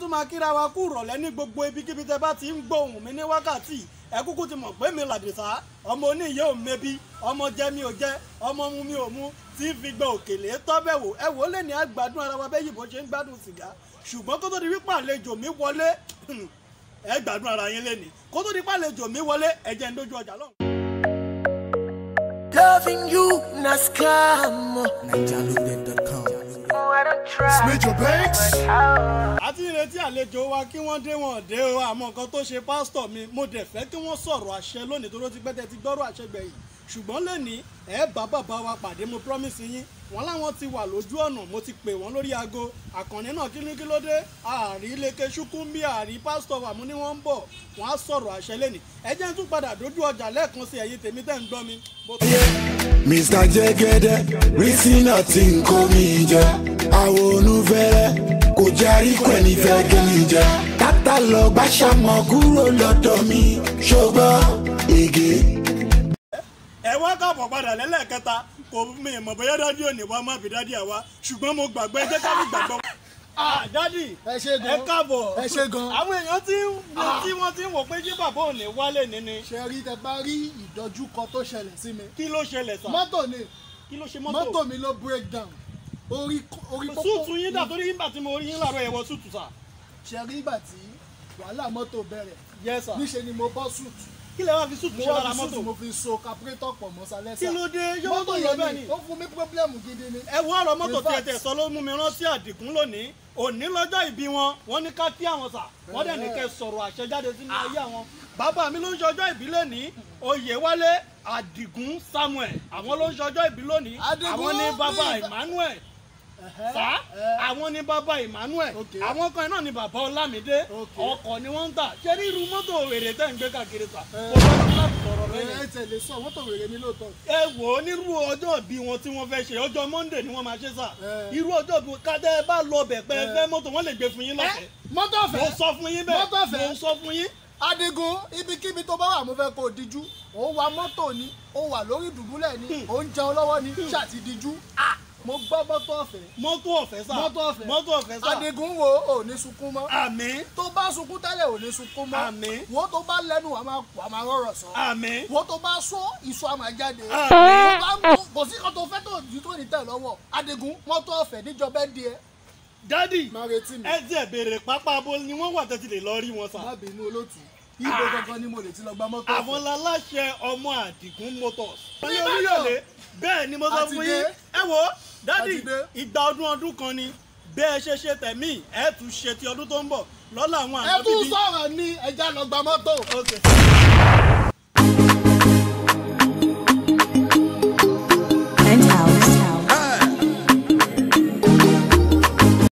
tún máa kíra wa kú rọ̀lẹ́ ní gbogbo ibikíbi tẹ́ bá ti ń gbóhùn mi ní wákàtí ẹ kúkú ti mọ̀ pé mi làdìsá ọmọ oníyẹ ò mebi ọmọ jẹ mi ò jẹ ọmọ mu mi ò mu tí ń fi gbọ́ òkèlè tọ́bẹ̀ wò ẹ wò ó lè ní àgbàdùn ara wa bẹ́ẹ̀ yìí bó ṣe ń gbádùn sìgá ṣùgbọ́n kó tó di wípé àlejò mi wọlé ẹ gbádùn ara yín lẹ́nìí kó tó di pé àlejò mi wọlé ẹ jẹ́ ń dójú ọjà lọ́hùn. Loving you, na scam. NigerLoaded.com. Àti ìrètí àlejò wa kí wọ́n dé wọn dé o. Àmọ́ nǹkan tó ṣe pásítọ̀ mi mo dẹ̀ fẹ́ kí wọ́n sọ̀rọ̀ àṣẹ lónìí tó ló ti pẹ́ tẹ́ ti gbọ́rọ̀ àṣẹ gbẹ̀yìn. Ṣùgbọ́n lónìí ẹ bá bàbá wa pàdé mo promise yín wọn láwọn ti wà lójú ọ̀nà mo ti pè wọ́n lórí aago. Àkànní náà kí ní kí ló dé? Ààrí leke ṣúkú ń bí ààrí pásítọ̀ wà mú ní wọ́n ń bọ̀. Wọ́n á sọ̀rọ̀ àṣẹ lẹ́nìí ẹ jẹ́ n tún padà dójú ọjà lẹ́ẹ̀kan sí ẹ̀yin tèmi tẹ́ ń gbọ́ mi. Mr. Jegede, rísí náà tí ń kó mi jẹ. Àwọn onúfẹ́rẹ́ kò jẹ́ àríkọ̀ ẹni fẹ́ gé mi jẹ. Tátà lọ gbàṣàmọ̀ kúrò lọ́dọ̀ mi. Ṣùgbọ́n ègé. ẹ wá káàbọ̀ padà lẹ́lẹ́kẹta. Kò mi mọ̀ bóyá dádì ò ní wá má bí dádì àwa ṣùgbọ́n mo gbàgbọ́ ẹ jẹ́ ká fi gbàgbọ́. Ah, dádì ẹ ṣe gan. ẹ káàbọ̀. Ẹ ṣe gan. Àwọn èèyàn tí wọ́n ti ń wò pé jí bàbá ò ní wálé níní ṣe rí tẹ bá rí ìdojúkọ tó ṣẹlẹ̀ sí mi? Kí ló ṣẹlẹ̀ sà? Mọ́tò ni. Kí ló ṣe mọ́tò? Mọ́tò mi ló break down orí orí pópó. Súùtù yín dà torí nígbà tí mo rí yín láàárọ̀ ẹ̀wọ̀ súùtù sà ṣe rí ìgbà tí wàhálà mọ́tò bẹ̀rẹ̀? Yẹ sà níṣe ni mo bọ́ súùtù kí lè wá fi súùtù ṣe lára mọ́tò? mo fi so carburetor pọ̀ mọ́ sálẹ́sà kí ló dé? Mọ́tò tó lọ yẹn bẹ́ẹ̀ ni ó fún mi pírọ́blẹ́mù gidi ni. Ẹ wo ọ̀rọ̀ mọ́tò In tí ẹ fact- tẹ̀ sọ ló mú mi rántí àdìgún lónìí. Òní lọ́jọ́ ìbí wọn wọ́n ní ká kí àwọn sà wọ́n dẹ̀ ní kẹ́ sọ̀rọ̀ àṣẹjáde sínú ayé àwọn. Bàbá mi ló ń ṣọjọ́ ìbí lónìí. Oyèwálé àdìgún samuel. Àwọn ló ń ṣọjọ́ ìbí lónìí. Àwọn ní bàbá emmanuel sá àwọn ní bàbá emmanuel. Àwọn kan náà ní bàbá ọlámídé ọkọ̀ ni wọ́n ń tà. Ṣé ní irú mọ́tò wèrè tẹ́ ń gbé káàkiri Ẹ̀. kò lọ́dún láti sọ̀rọ̀ ẹ lẹ́yìn ẹ tẹ̀lé sọ mọ́tò wèrè ni lóòótọ́. Ẹ wò ó nírú ọjọ́ ìbí wọn tí wọ́n fẹ́ ṣe ọjọ́ monday ni wọ́n máa ṣe sà Ẹ. irú ọjọ́ ìbí kádẹ́ ẹ bá lọ bẹ̀ pé ẹ Ẹ. fẹ́ mọ́tò wọ́n lè gbé fún yín lọ́fẹ̀ẹ́ mọ́tò mo ọ̀fẹ́ sọ fún yín bẹ́ẹ̀. Mo sọ fún yín. Adigun ibikíbi tó bá wà mo fẹ́ kó o díjú ó wa mọ́tò ni ó wà lórí ìdùbúlẹ̀ ni ó ń jẹun lọ́wọ́ ni ṣáàtì díjú mo gbọ́ mọ́tò ọ̀fẹ́. Mọ́tò ọ̀fẹ́ sà mọ́tò ọ̀fẹ́. Mọ́tò ọ̀fẹ́ sà adigun wo ò ní sunkún mọ́. Àmín. Tó bá sunkún tẹ́lẹ̀ ò ní sunkún mọ́. Àmín. wo tó bá lẹ́nu wà máa rọrọ̀ sọ. Àmín. Wo tó bá sọ ìṣó àmà jáde. Àmín. kò sí kan tó fẹ́ tó ju tó ní tẹ̀ lọ́wọ́. Adigun mọ́tò ọ̀fẹ́ níjọba ẹ̀. Díẹ̀ dádì ẹ tiẹ̀ béèrè pápá abo ni wọ́n wà tẹ́tí lè lọ rí wọn sà má bínú olóòtú. Ibo gangan ni mo lè ti lọ gba mọ́tò àwọn láláṣẹ ọmọ àdìgún motors. Ìbàdàn. oríyọ̀lẹ̀ bẹ́ẹ̀ ni mo sọ fún yín. Ẹ wo dádì ìgbà ọdún ọdún kan ni bẹ́ẹ̀ ṣe ṣe tẹ̀mí ẹ tún ṣe ti ọdún tó ń bọ̀ lọ́la àwọn ẹ àná tún bíbí. sọ̀rọ̀ ní ẹja lọ gba mọ́tò.